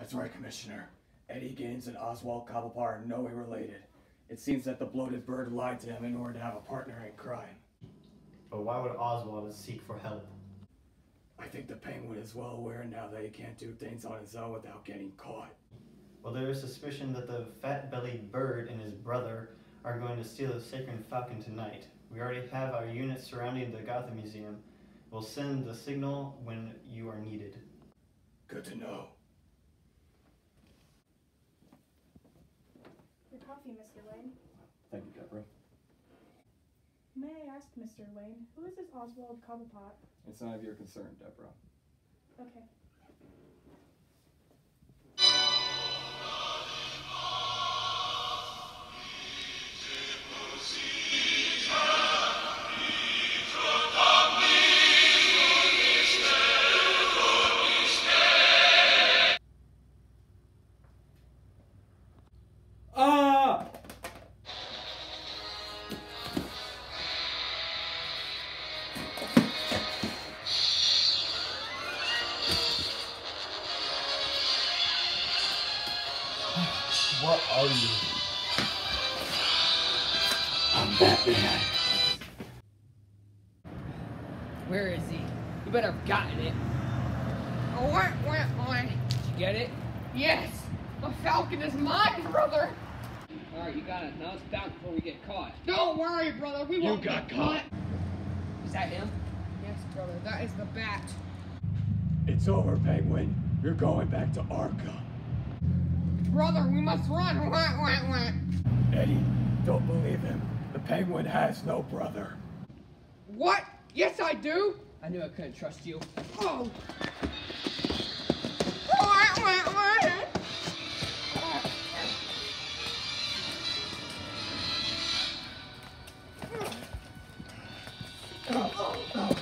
That's right, Commissioner. Eddie Gaines and Oswald Cobblepot are no way related. It seems that the bloated bird lied to him in order to have a partner in crime. But why would Oswald seek for help? I think the penguin is well aware now that he can't do things on his own without getting caught. Well, there is suspicion that the fat-bellied bird and his brother are going to steal the sacred falcon tonight. We already have our units surrounding the Gotham Museum. We'll send the signal when you are needed. Good to know. Coffee, Mr. Wayne. Thank you, Deborah. May I ask, Mr. Wayne, who is this Oswald Cobblepot? It's none of your concern, Deborah. Okay. What are you? I'm Batman. Where is he? You better have gotten it. Oh, what, what, what? Did you get it? Yes! The falcon is mine, brother! Alright, you got it. Now it's back before we get caught. Don't worry, brother. We won't You got get caught. Is that him? Yes, brother. That is the bat. It's over, Penguin. You're going back to Arkham. Brother, we must run. Eddie, don't believe him. The Penguin has no brother. What? Yes, I do. I knew I couldn't trust you. Oh! What, what, what? Oh, oh, oh.